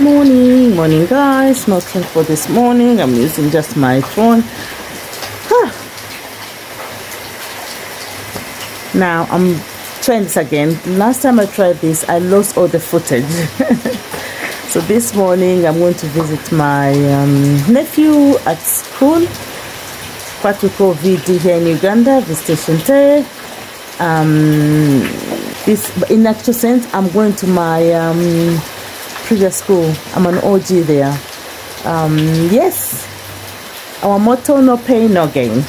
morning. Morning guys. Nothing for this morning. I'm using just my phone. Now i'm trying this again. Last time i tried this i lost all the footage. So this morning i'm going to visit my um, nephew at school. What we call vd here in uganda visitation day um, this in actual sense i'm going to my um, previous school. I'm an OG there. Um, yes, our motto no pain, no gain.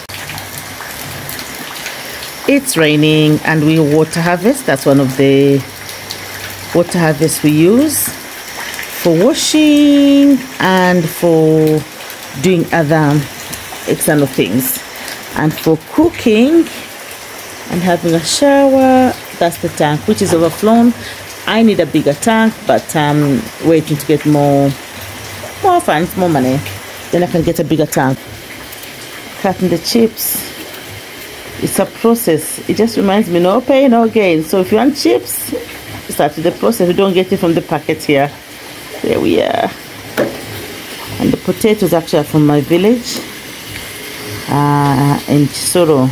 It's raining and we water harvest. That's one of the water harvests we use for washing and for doing other external things. And for cooking and having a shower, that's the tank which is overflown I need a bigger tank, but I'm waiting to get more, more funds, more money. Then I can get a bigger tank. Cutting the chips, it's a process. It just reminds me, no pain, no gain. So if you want chips, start with the process. you don't get it from the packet here. There we are. And the potatoes actually are from my village uh, in Kisoro.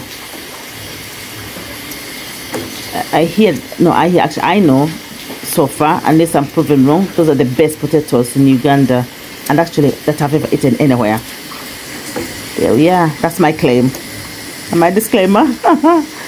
I hear, no, I hear, actually, I know so far, unless I'm proven wrong, those are the best potatoes in Uganda and actually that I've ever eaten anywhere. There we are. That's my claim. And my disclaimer.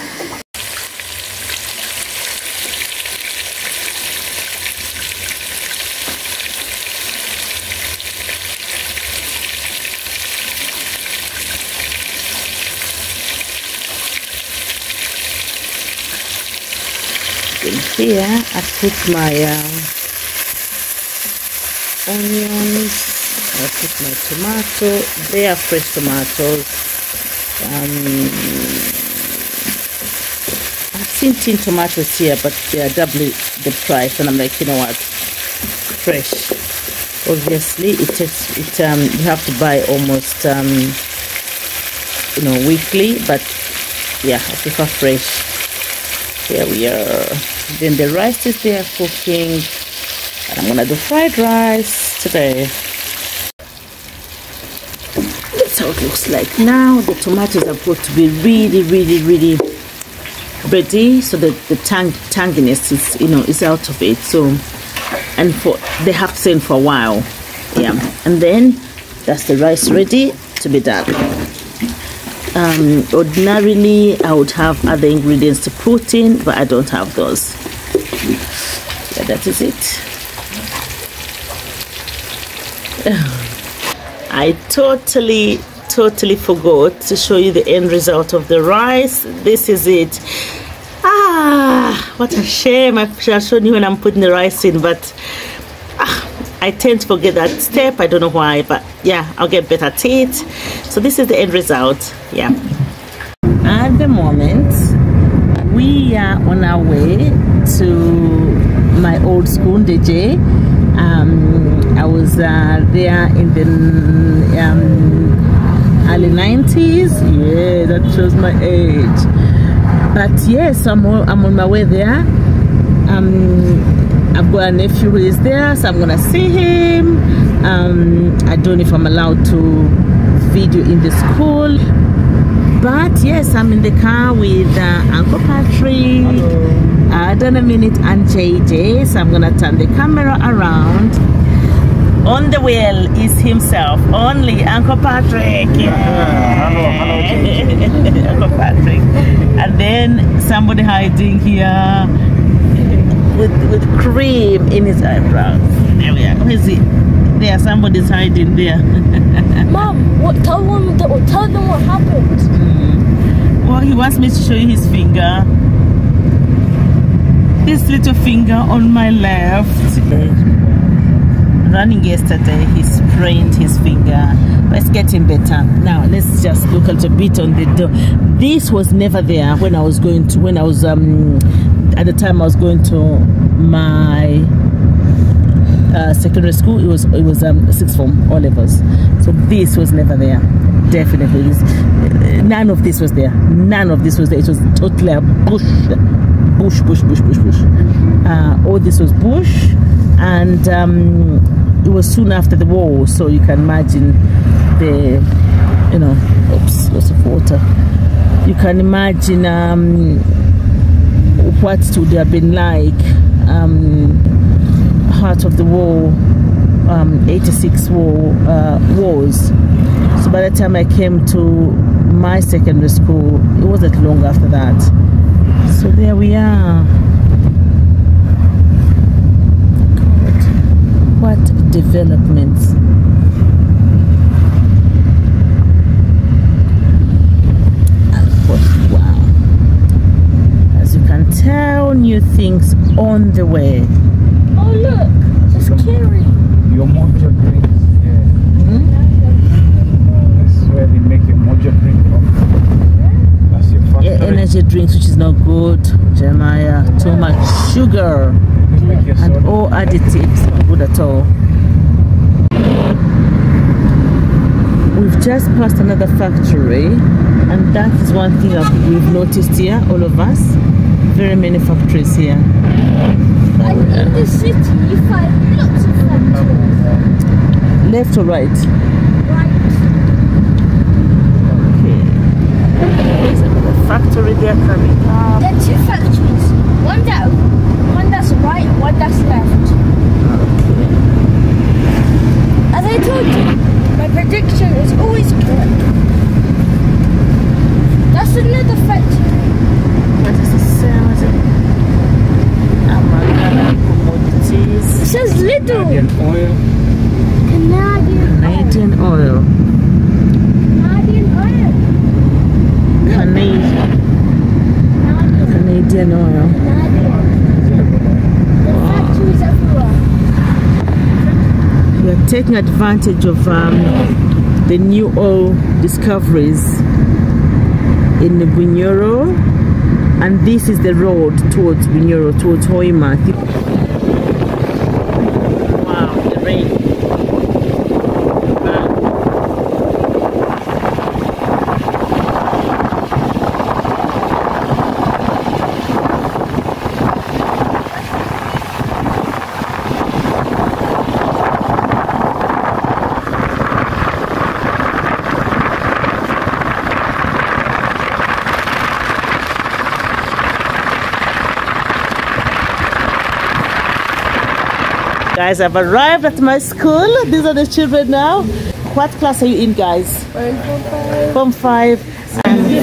here I put my um, onions. I put my tomato they are fresh tomatoes. Um, I've seen tin tomatoes here but they are doubly the price and I'm like you know what? Fresh. Obviously it takes it um you have to buy almost um you know weekly but yeah I prefer fresh. Here we are then the rice is there cooking. And I'm gonna do fried rice today. That's how it looks like now. The tomatoes are going to be really really really ready. So that the tang tanginess is you know is out of it. So and for they have to sit for a while. Yeah. And then that's the rice ready to be done um, ordinarily I would have other ingredients to put in but I don't have those. Yeah that is it. I totally totally forgot to show you the end result of the rice. This is it. Ah what a shame. I should have shown you when I'm putting the rice in but I tend to forget that step. I don't know why, but yeah, I'll get better at it. So this is the end result. Yeah. At the moment, we are on our way to my old school, Ndejje. Um, I was uh, there in the um, early 90s. Yeah, that shows my age. But yes, I'm, I'm on my way there. Um, I've got a nephew who is there, so I'm gonna see him. Um, I don't know if I'm allowed to video in the school, but yes, I'm in the car with uh, Uncle Patrick, uh, done a minute, and JJ. So I'm gonna turn the camera around. On the wheel is himself, only Uncle Patrick. Yeah. hello, hello, Uncle Patrick. And then somebody hiding here with, with cream in his eyebrows. There we are. Where is he? There, somebody's hiding there. Mom, what, tell them tell them what happened. Mm. Well, he wants me to show you his finger. This little finger on my left. Running yesterday, he sprained his finger, but it's getting better. Now let's just look at a little bit on the door. This was never there when I was going to when I was um at the time I was going to my uh, secondary school. It was it was um, sixth form, all levels. So this was never there. Definitely, none of this was there. None of this was there. It was totally a bush, bush, bush, bush, bush, bush. Uh, all this was bush, and um, it was soon after the war, so you can imagine the, you know, oops, lots of water. You can imagine um, what would have been like um, heart of the war, um, 86 war uh, wars. So by the time I came to my secondary school, it wasn't long after that. So there we are. What developments. Wow. As you can tell, new things on the way. Oh look, it's Kiri. Your mojo drinks. Yeah. That's where they make your mojo drink from. That's your factory. Yeah, energy drinks, which is not good. Jeremiah, too much sugar They and all additives, not good at all. We've just passed another factory, and that is one thing that we've noticed here, all of us. Very many factories here. And in the city, you find lots of factories. Left or right? Right. Okay. There's another factory there coming up. There are two factories. One down, one that's right, and one that's left. As I told you, my prediction is always correct. That's another factory. What is this? Uh, what is it? Amagana It commodities. says Lidl. Canadian oil. Canadian Canadian oil. Canadian oil. Canadian, Canadian. Canadian oil. Canadian. The factories everywhere. We are taking advantage of um, the new oil discoveries in Bunyoro, and this is the road towards Bunyoro, towards Hoima. I think- Wow, the rain. Guys, I've arrived at my school. These are the children now. What class are you in, guys? Form five. I'm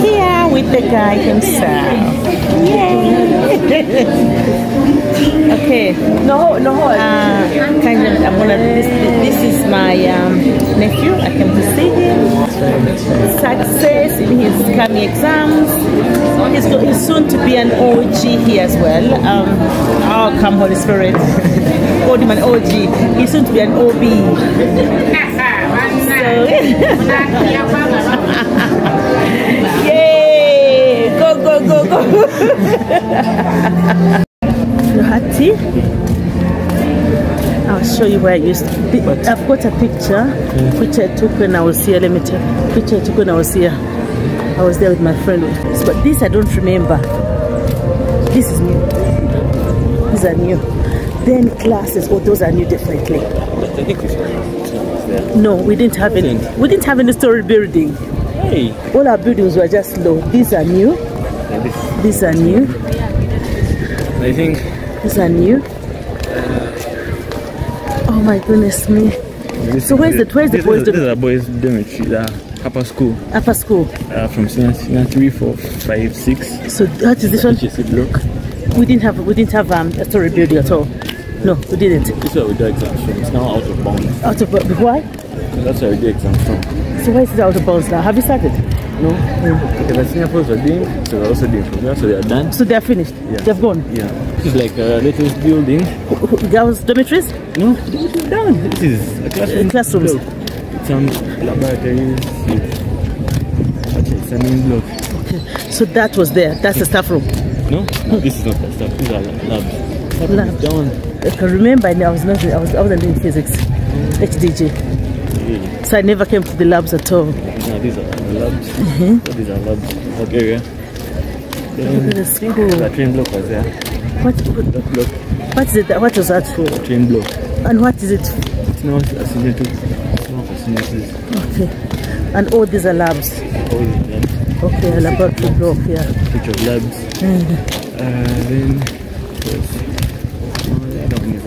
here with the guy himself. Yay! okay. No, no. Uh, kind of, I'm gonna. This, this is my um, nephew. I came to see him. Success in his coming exams. He's, he's soon to be an OG here as well. Um, oh, come Holy Spirit. Called him an OG. He's soon to be an OB. So, Go, go, go, go. Luhati. I'll show you where I used to. be. I've got a picture mm. which I took when I was here. Let me tell picture I took when I was here. I was there with my friend. But this I don't remember. This is new. These are new. Then classes, oh those are new definitely. I think it's there. No, we didn't have any we didn't have any story building. Hey. All our buildings were just low. These are new. These are new. I think These are new. Oh my goodness me. So where's the- where's the boys' This is a boys' dormitory. The upper school Upper school. uh, from senior, senior three, four, five, six. So what is this one? HSC block. We didn't have we didn't have um, a story building at all. No, we didn't. This is where we do exams from. It's now out of bounds. Out of why? That's where we do exams from. So why is it out of bounds now? Have you started? No, okay, the senior posts are doing, so we're also doing from so they are done. So they are finished. Yeah. They've gone. Yeah, this is like a latest building. Girls dormitories? No, this is done. This is a classroom. Uh, classrooms. It's some laboratories. Okay, it's a main block. So that was there. That's the staff room. No, no, this is not the stuff. These are labs. Lab. Down. I can remember I was not I was I wasn't doing physics. HDG. Really. So I never came to the labs at all. No, these are labs. Mm-hmm. So these are labs. Area. Look at the school. the train block was there. What, what, That block, what is it? What was that for? train block. And what is it? It's now a senior. It's for senior. Okay. And all these are labs. All the labs, Okay, a laboratory block here. picture of labs. Uh, then, there's, oh, the other one is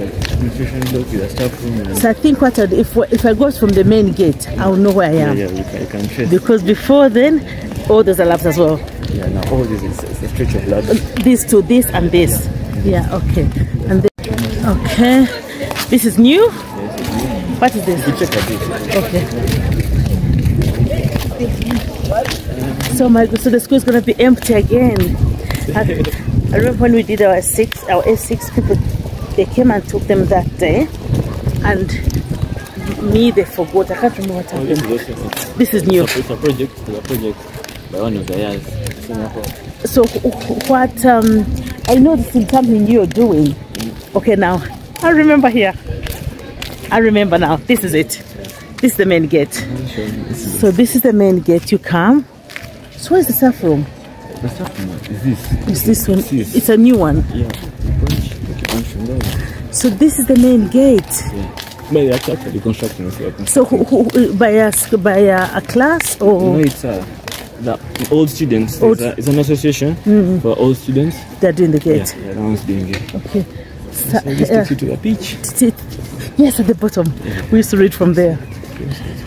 like administration block with a staff So I think what I'd, if if I go from the main gate, I'll know where I am. yeah, can, you can trace. Because before then, all those are labs as well. Yeah, now all this is, a stretch of labs. Um, These two, this and this. Yeah. Okay. And then, okay, this is new. What is this? Check. Okay. So my so the school is gonna be empty again. I, I remember when we did our six our A six people they came and took them that day and me they forgot. I can't remember what Oh, this happened. is This is new. it's a project. It's a project by one of the years. So wh- wh- what um I know this is something you're doing. Okay now I remember here. I remember now. This is it. This is the main gate. This So this is the main gate. You come. So where's the staff room? the stuff. Is this? Is this one? Yes. It's a new one. Yeah. Bunch. Okay, bunch from there. So this is the main gate. Yeah. But it's actually construction. So who, who, by a by a, a class or? No, it's uh, the old students. Old- It's, a, it's an association for old students. they're doing the gate? yeah, that one's doing it. Okay. So Sa- this uh, takes you to a beach. yes, at the bottom. We used to read from there.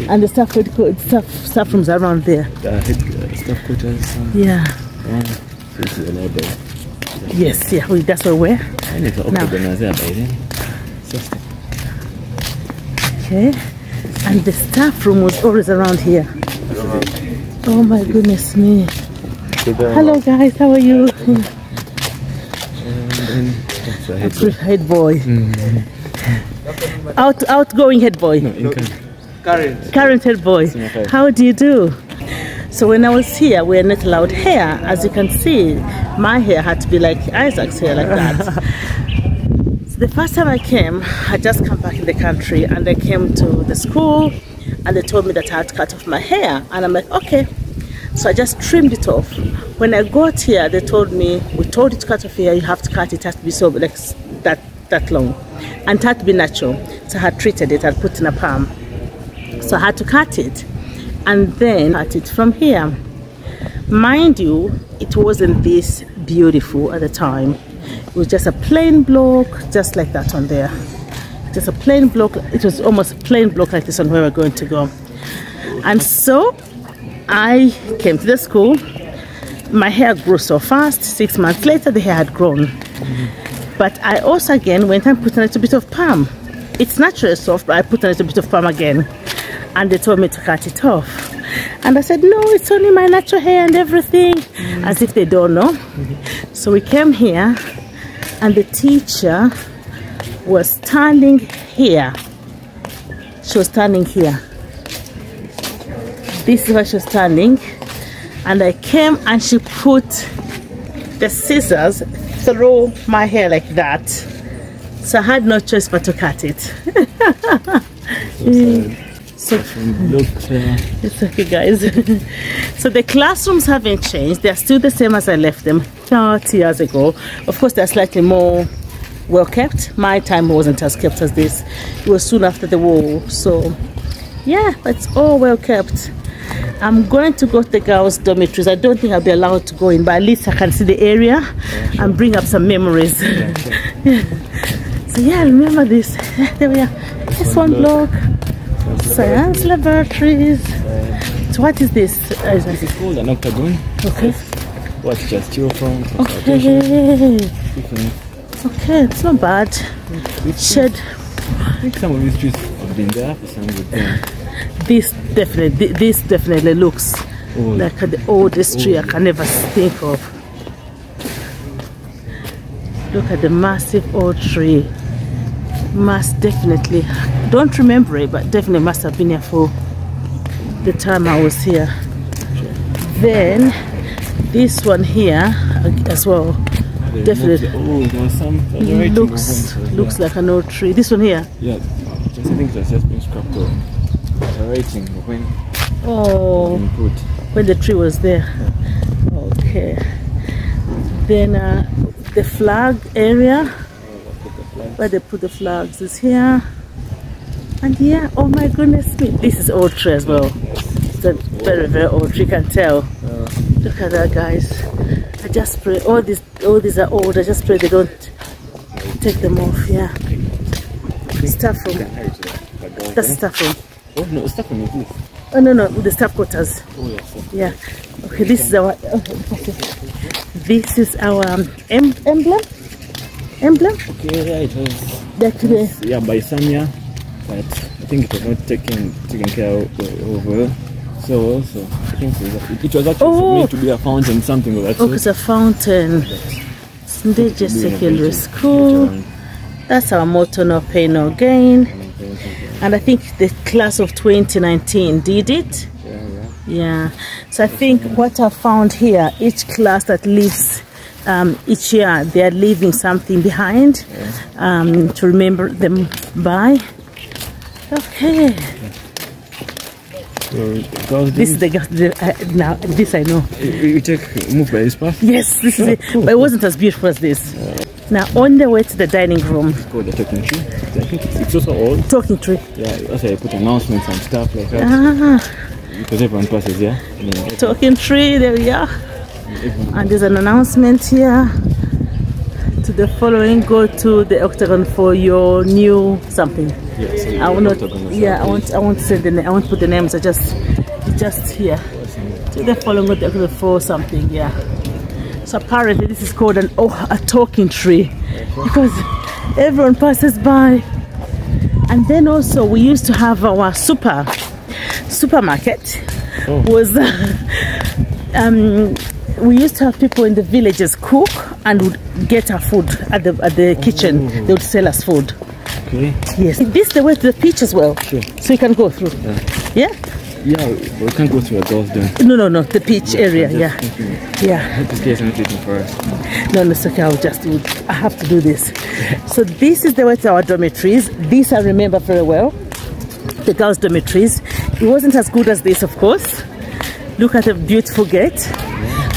And the staff staff staff rooms around there. The head uh, staff quarters. Um, Yeah. one. So this is the library. Yes. Yeah. We, that's where we're. And it's Now. open as there by Okay. And the staff room was always around here. Oh my goodness me. Hello guys, how are you? That's the head. Good head boy. Out outgoing head boy. No, Current. current head boy. How do you do? So when I was here, we are not allowed hair. As you can see, my hair had to be like Isaac's hair, like that. so the first time I came, I just come back in the country, and I came to the school, and they told me that I had to cut off my hair, and I'm like, okay. So I just trimmed it off. When I got here, they told me, we told you to cut off your hair, you have to cut it, it has to be so like that that long, and it had to be natural. So I had treated it, I had put in a palm. So I had to cut it and then cut it from here. Mind you, it wasn't this beautiful at the time. It was just a plain block, just like that on there. Just a plain block. It was almost a plain block like this on where we're going to go. And so I came to the school. My hair grew so fast. Six months later, the hair had grown. But I also again went and put a little bit of palm. It's naturally soft, but I put a little bit of palm again. And they told me to cut it off. And I said, no, it's only my natural hair and everything. Mm. As if they don't know. So we came here and the teacher was standing here. She was standing here. This is where she was standing. And I came and she put the scissors through my hair like that. So I had no choice but to cut it. so Uh, it's okay, guys. so the classrooms haven't changed. They're still the same as I left them 30 years ago. Of course, they're slightly more well kept. My time wasn't as kept as this. It was soon after the war. So, yeah, it's all well kept. I'm going to go to the girls' dormitories. I don't think I'll be allowed to go in, but at least I can see the area and bring up some memories. Yeah. so, yeah, remember this. There we are. This one block. Science laboratories. So what is this? Uh, this is called an octagon. Okay. What's just steal from? Okay. Okay, it's not bad. It shed. I think some of these trees have been there for some good time. This definitely, this definitely looks Old. like the oldest tree I can ever think of. Look at the massive old tree. Must definitely, don't remember it, but definitely must have been here for the time I was here. Then this one here as well Definitely. moved Oh, there was some. there was a writing looks of one, so, looks like an old tree. This one here. Yeah, just I think that's just been scrapped off. The writing when Oh, when the tree was there. Okay. Then uh, the flag area. Where they put the flags is here. And yeah, oh my goodness me, this is old tree as well. It's a very very old tree, you can tell. Look at that, guys. I just pray all these all these are old. I just pray they don't take them off. Yeah, staff room. That's staff room. Oh no, stuff this. Oh no no, the staff quarters. Oh yes. Yeah. Okay, this is our. Oh, this is our um, em- emblem. Emblem. Okay, yeah, it was That today. yeah by Samia, but I think it was not taken taken care of uh, over. So so I think it was, it was actually Oh. meant to be a fountain, something of that Oh, it's a fountain. Being Secondary School. That's our motto, no pain, no gain. And I think the class of 2019 did it. Yeah, yeah. Yeah. So I think what I found here, each class that leaves um, each year, they are leaving something behind um, to remember them by. Okay. So This is the, the uh, now. This I know. we take move by this path. Yes, this is it. cool. But it wasn't as beautiful as this. Now on the way to the dining room, Called the talking tree. I think it's, it's also old. talking tree. Yeah, that's why I put announcements and stuff like that Ah, because everyone passes. Yeah. Talking tree. There we are. And there's an announcement here. To the following, go to the octagon for your new something. yeah, so I will not. Yeah, I want. I want to say the. na- I want to put the names. I just, just here. To the following, go to the octagon for something. Yeah. So apparently, this is called an oh a talking tree, because everyone passes by. And then also, we used to have our super supermarket. Oh. Was um, we used to have people in the villages cook and would get our food at the at the kitchen. Mm. They would sell us food. Okay. Yes. This is the way to the pitch as well. Sure. So you can go through. Yeah? Yeah, we can't go through a door den. No, no, no. The beach area. Yeah. Yeah. This not for us. No, no, it's okay. I'll just do I have to do this. So this is the way to our dormitories. These I remember very well. The girls' dormitories. It wasn't as good as this, of course. Look at the beautiful gate.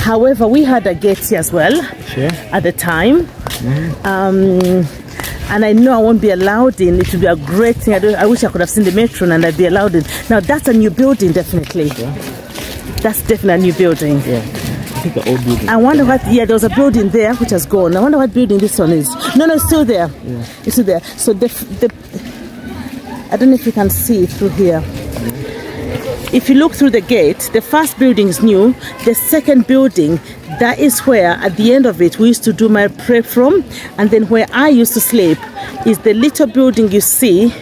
However, we had a Getty as well Sure. at the time. Um, and I know I won't be allowed in. It would be a great thing. I, don't, I wish I could have seen the metro and I'd be allowed in. Now that's a new building, definitely. That's definitely a new building. Yeah. I think the old building. I wonder what. Yeah, there was a building there which has gone. I wonder what building this one is. No, no, it's still there. Yeah. It's still there. So the the. I don't know if you can see it through here. If you look through the gate, the first building is new. The second building, that is where at the end of it we used to do my prayer from, and then where I used to sleep is the little building you see.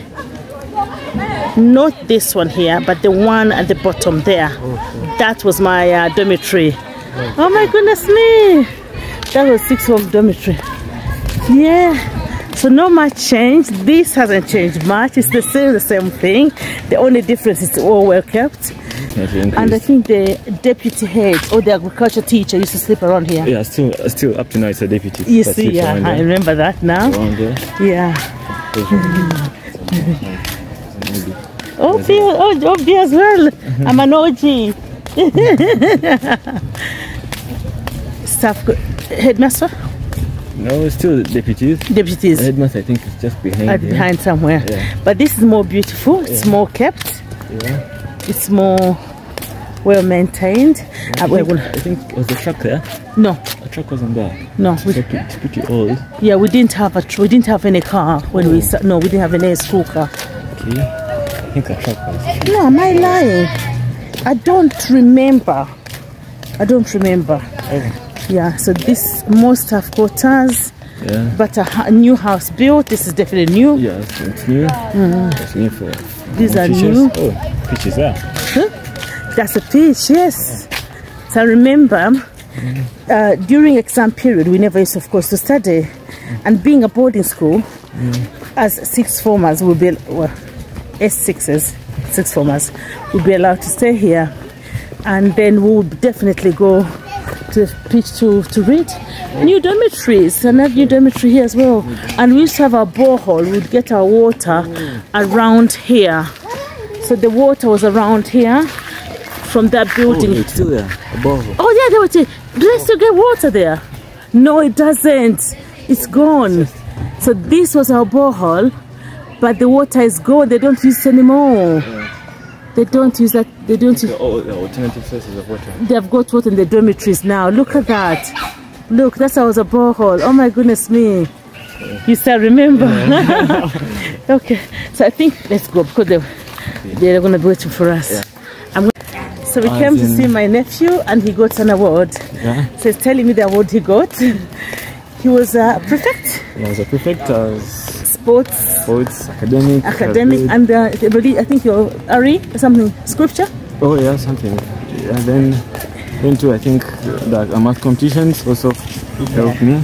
Not this one here, but the one at the bottom there. That was my uh, dormitory. Oh my goodness me! That was six form dormitory. Yeah. So not much change. This hasn't changed much. It's the same, the same thing. The only difference is all well kept. And I think the deputy head or the agriculture teacher used to sleep around here. Yeah, still, uh, still up to now. It's a deputy. You see, yeah, I remember that now. Yeah. Oh, B, oh, oh, as well. I'm an OG. Staff, headmaster, No, it's still deputies. The deputies. headmaster, I think, is just behind. behind somewhere. Yeah. But this is more beautiful. It's more kept. Yeah. It's more well maintained. I Uh, think, gonna- I think was the truck there. no, A truck wasn't there. no. It's We, pretty, it's pretty old. yeah, we didn't have a. We didn't have any car when we. No, we didn't have any school car. Okay. I think a truck was. No, am I lying? I don't remember. I don't remember. Oh. Yeah. So this more staff quarters, Yeah. but a, new house built. This is definitely new. Yeah, it's, new. It's new for. These are fishes. new. Oh, fishes there. That's a pitch, yes. So I remember uh, during exam period, we never used, of course, to study. And being a boarding school, as six formers will be, well, S6s, six formers, will be allowed to stay here. And then we would definitely go to the pitch to, to read. New dormitories, another new dormitory here as well. And we used to have our borehole, we'd get our water around here. So the water was around here from that Oh, building. it's still there. Above. Oh yeah, they were do they still get water there? No, it doesn't. It's gone. So this was our borehole, but the water is gone. They don't use it anymore. They don't use that. They don't. The, oh, the alternative sources of water. they've got water in the dormitories now. Look at that. Look, that's how it was a borehole. Oh my goodness me. You still remember? okay. So I think let's go because they, they're going to be waiting for us. Yeah. So we came to see my nephew and he got an award. Yeah. So he's telling me the award he got. He was a prefect, Yeah, as a prefect, as sports, sports, academic. academic, and uh, I think you're Ari something, scripture. Oh yeah, something. And then, then too, I think uh, math competitions also helped me.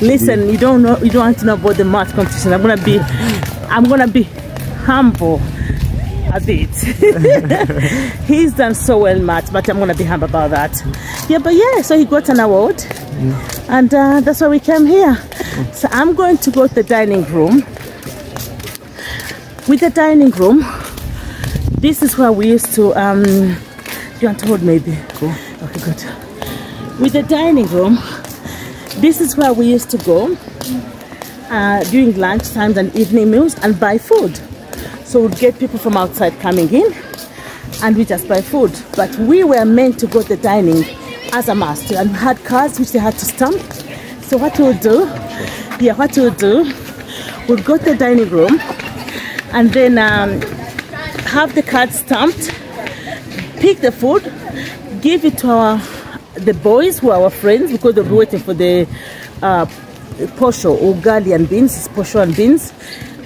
Listen, you don't know, you don't want to know about the math competition. I'm gonna be, I'm gonna be humble a bit. He's done so well math, but I'm gonna be humble about that. Yeah, but yeah, so he got an award, and uh, that's why we came here. So I'm going to go to the dining room. With the dining room, this is where we used to. Um, you want to hold maybe? Cool. Okay, good. With the dining room, this is where we used to go uh, during lunch times and evening meals and buy food. So we'd get people from outside coming in and we just buy food. But we were meant to go to the dining as a master and we had cards which they had to stamp. So what we would do, yeah, what we would do, we'd go to the dining room and then um, have the card stamped, pick the food, give it to our the boys who are our friends because they'll be waiting for the uh, posho or gali and beans, it's posho and beans,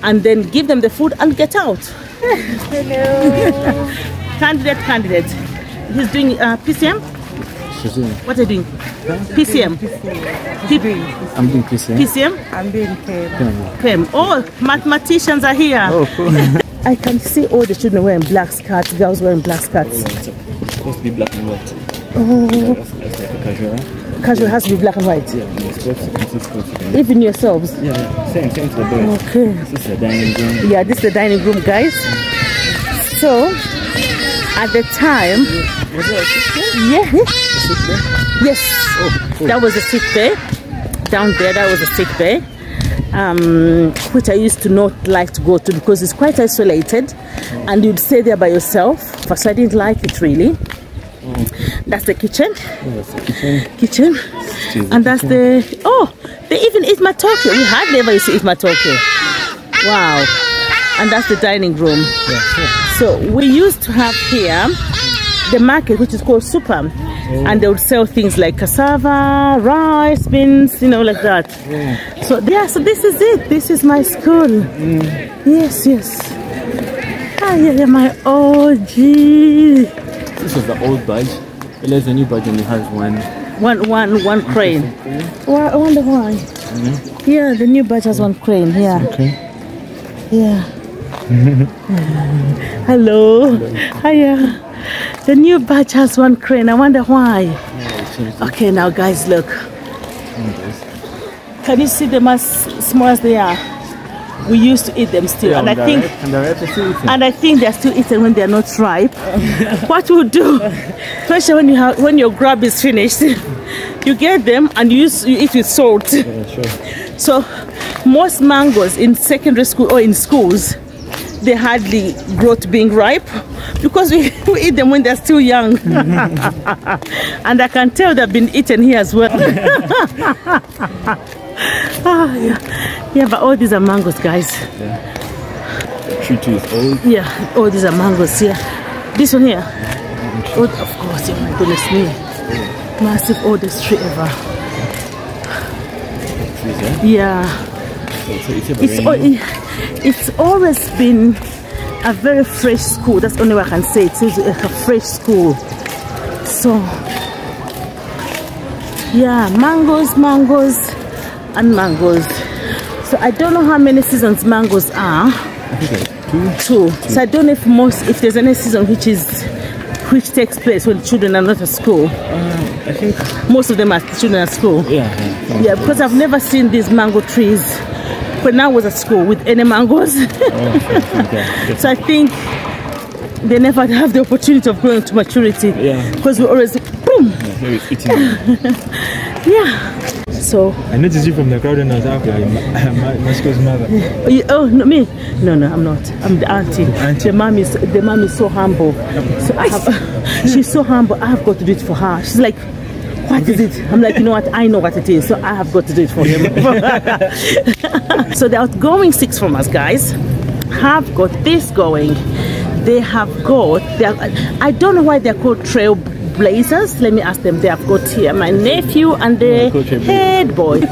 and then give them the food and get out. Hello. candidate, candidate. He's doing uh, PCM. She's doing- What are you doing? PCM. P- I'm doing PCM. PCM. I'm being paid. Pem. Oh, mathematicians are here. Oh, cool. I can see all the children wearing black skirts, girls wearing black skirts. it's supposed to be black and white. Oh, That's, that's like a casual. casual has to be black and white. Yeah, in sports, in sports, you can- Even yourselves. Yeah, yeah. Same, same to the boys. Okay. This is the dining room. Yeah, this is the dining room, guys. So, at the time, Was there a sister? yeah, yes, Oh, cool. that was a sick bay. Down there, that was a sick bay, um, which I used to not like to go to because it's quite isolated, and you'd stay there by yourself. First, I didn't like it really. That's the kitchen, Oh, that's the kitchen. kitchen, and that's the oh, they even eat matoke. We hardly ever used to eat matoke. Wow, and that's the dining room. Yeah, sure. So we used to have here the market, which is called super, and they would sell things like cassava, rice, beans, you know, like that. So yeah, so this is it. This is my school. Yes, yes. Ah, yeah, yeah, my OG. This is the old badge. Well, there's a new badge and it has one. One, one, one crane. Why, I wonder why. Yeah, the new badge has one crane. Yeah, Okay. yeah. Hello. Hiya. The new badge has one crane. I wonder why. Yeah. Okay, now guys, look. Can you see them as small as they are? We used to eat them still, and I think, and and I think they're still eaten when they're not ripe. what we'll do, especially when you have when your grub is finished, you get them and you use you eat with salt. Yeah, sure. So, most mangoes in secondary school or in schools, they hardly grow to being ripe because we, we eat them when they're still young. and I can tell they've been eaten here as well. ah, yeah. yeah, but all these are mangoes, guys. The tree tree is old. Yeah, all these are mangoes here. This one here. Oh, of course, oh my goodness me. Massive oldest tree ever. Yeah? Yeah. So, so it's It's, al- it's always been a very fresh school. That's the only way I can say it. It's a fresh school. So, yeah, mangoes, mangoes, and mangoes. So I don't know how many seasons mangoes are. Two. Two. So I don't know if most, if there's any season which is, which takes place when children are not at school. Uh, I think. Most of them are children at school. Yeah. Yeah, because I've never seen these mango trees when I was at school with any mangoes. Oh, sure. Okay. so I think they never have the opportunity of growing to maturity. Yeah. Because we always boom. Yeah, eating. Yeah. So, I noticed you from the crowd and I was okay, Ma- Masco's mother. oh, you- oh no, me? No, no, I'm not. I'm the auntie. auntie. The mom is the mom is so humble. So have, she's so humble. I have got to do it for her. She's like. What is it? I'm like, you know what? I know what it is, so I have got to do it for him. so the outgoing six from us guys have got this going. They have got. They are, I don't know why they're called trailblazers. Let me ask them. They have got here my nephew and the head boy.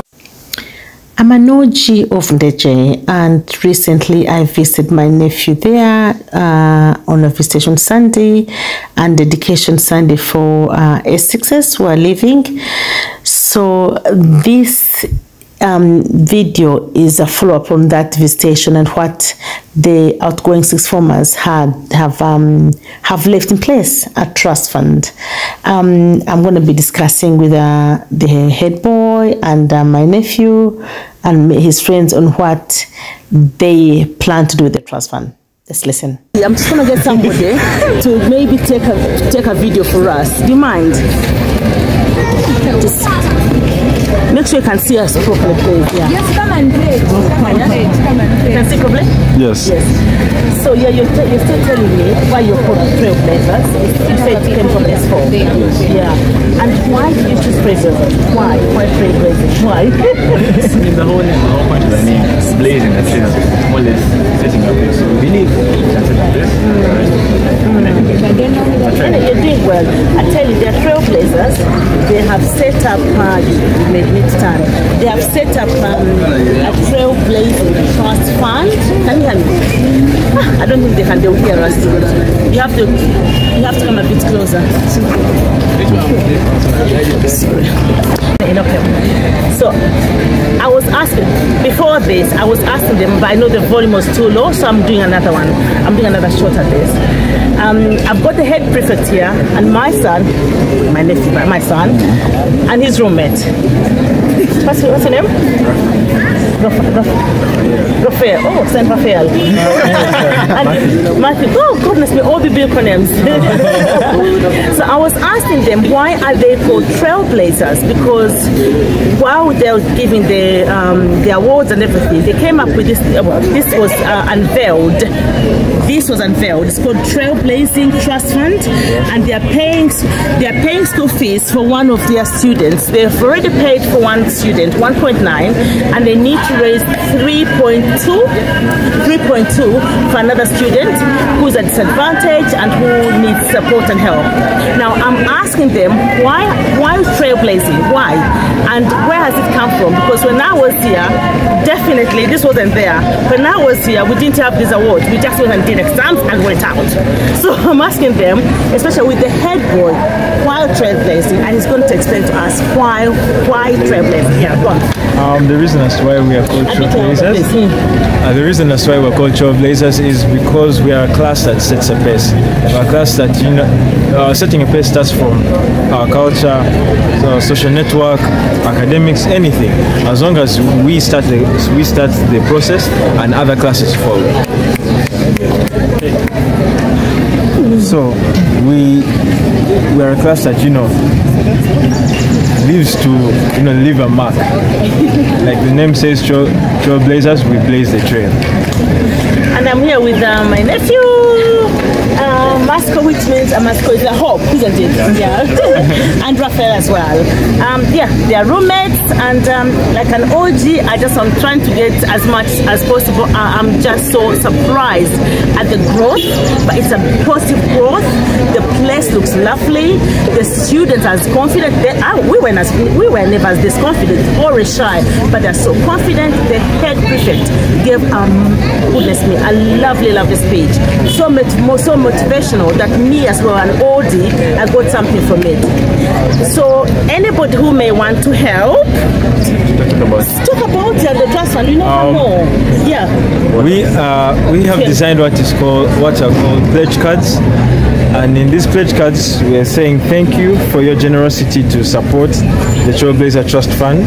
I'm an OG of Ndejje and recently I visited my nephew there uh, on a visitation Sunday and dedication Sunday for uh, S6s who are living. So this um, video is a follow-up on that visitation and what the outgoing six formers had have um, have left in place a trust fund. Um, I'm going to be discussing with uh, the head boy and uh, my nephew and his friends on what they plan to do with the trust fund. Let's listen. I'm just going to get somebody to maybe take a take a video for us. Do you mind? Just make sure you can see us properly, please. Yeah. Yes, come and play. Come and play. Come and play. You can see properly? Yes. Yes. So yeah, you're, you're still telling me why you're called Trailblazers. You said you came from S4. Yeah. And why did you choose Trailblazers? Why? Why Trailblazers? Why? in the whole name, the whole point of the name is blazing the trail. More or less setting up this. We believe that set this. And you're doing well. I tell you, they're trailblazers. They have set up, uh, you made me stand. They have set up um, a trailblazing trust fund. Can you hear me? Ah, I don't think they can. They will hear us. You have to, you have to come a bit closer. Sorry. Okay. So I was asking before this. I was asking them, but I know the volume was too low, so I'm doing another one. I'm doing another shot at this. Um, I've got the head prefect here, and my son, my nephew, my son, and his roommate. What's, what's your name? Raphael. Oh, Saint Raphael. and Matthew. Oh, goodness me, all biblical names. so I was asking them why are they called trailblazers? Because while they were giving the um, the awards and everything, they came up with this. uh, this was uh, unveiled. This was unveiled. It's called Trailblazing Trust Fund, and they are paying they are paying school fees for one of their students. They've already paid for one student 1.9, and they need to raise 3.2 3.2 for another student who's at disadvantage and who needs support and help. Now I'm asking them why why trailblazing? Why? And where has it come from? Because when I was here, definitely this wasn't there. When I was here, we didn't have these awards. We just went and did exams and went out. So I'm asking them, especially with the head boy, why trailblazing? And he's going to explain to us why why trailblazing. Yeah, go on. Um, the reason as to why we are called I think you're trailblazers, uh, the reason as why we're called trailblazers is because we are a class that sets a pace. We're a class that you know, uh, setting a pace starts from our culture, so social network, academics, anything. As long as we start the we start the process, and other classes follow. So we we are a class that you know lives to you know leave a mark. like the name says, trail, trailblazers, we blaze the trail. And I'm here with uh, my nephew, uh, Masco, which means a Masco is a hope, isn't it? Yeah. and Raphael as well. Um, yeah, they are roommates, and um, like an OG, I just am trying to get as much as possible. Uh, I'm just so surprised at the growth, but it's a positive growth. The place looks lovely. The students are as confident. They are, we were as we were never as this confident or shy, but they're so confident. The head prefect gave um goodness me a lovely, lovely speech. So much more so motivational that me as well an oldie I got something from it. So anybody who may want to help, talk about and the trust fund. You never Um, know. Yeah. We uh, we have Yeah. designed what is called what are called pledge cards, and in these pledge cards we are saying thank you for your generosity to support the Trailblazer Trust Fund.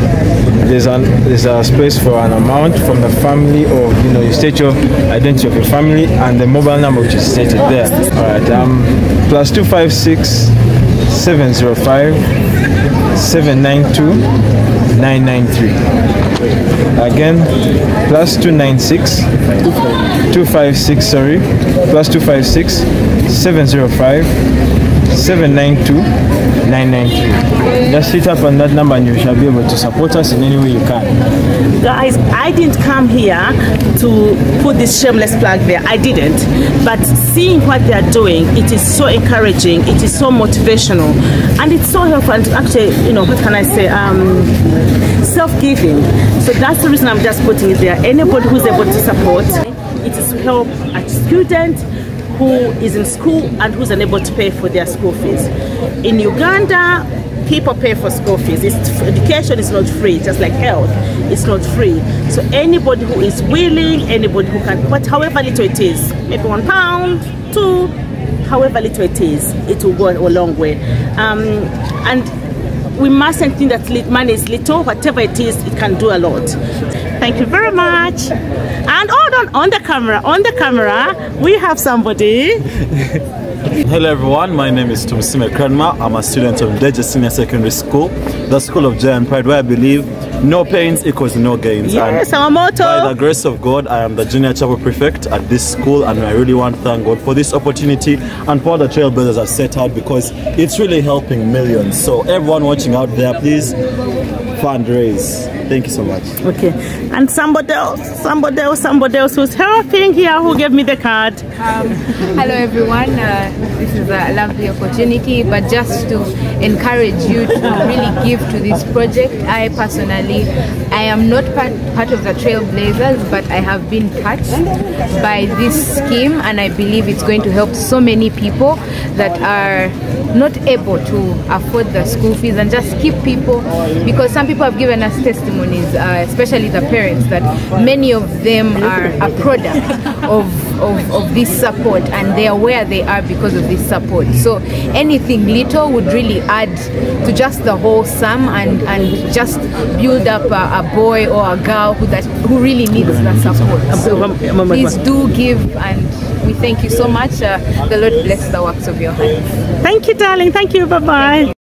There's an there's a space for an amount from the family, or you know you state your identity of your family and the mobile number which is stated there. All right, um, plus two five six seven zero five seven nine two 993. Again, plus 296 256, sorry, plus 256 705 792 993. Just hit up on that number and you shall be able to support us in any way you can. Guys, I didn't come here to put this shameless plug there. I didn't. But seeing what they are doing, it is so encouraging. It is so motivational, and it's so helpful. And actually, you know, what can I say? Um, self-giving. So that's the reason I'm just putting it there. Anybody who's able to support, it is help a student who is in school and who's unable to pay for their school fees. In Uganda, people pay for school fees. It's, education is not free, just like health, it's not free. So anybody who is willing, anybody who can, but however little it is, maybe one pound, two, however little it is, it will go a long way. Um, and we mustn't think that money is little. Whatever it is, it can do a lot. Thank you very much. And on, on the camera, on the camera, we have somebody. Hello everyone, my name is Tumusime Kranma. I'm a student of Ndejje Senior Secondary School, the School of Joy and Pride, where I believe no pains equals no gains. Yes, and our motto. by the grace of God, I am the junior chapel prefect at this school, and I really want to thank God for this opportunity and for the trailblazers I've set out because it's really helping millions. So everyone watching out there, please fundraise. Thank you so much. Okay, and somebody else, somebody else, somebody else who's helping here who gave me the card. Um, hello everyone, uh, this is a lovely opportunity, but just to encourage you to really give to this project. I personally, I am not part, part of the Trailblazers, but I have been touched by this scheme and I believe it's going to help so many people that are not able to afford the school fees and just keep people, because some people have given us testimonies, uh, especially the parents, that many of them are a product of, of, of this support and they are where they are because of this support. So anything little would really add to just the whole sum and, and just build up a, a boy or a girl who that who really needs that support. So please do give and we thank you so much. Uh, the Lord bless the works of your hands. Thank you, darling. Thank you. Bye bye.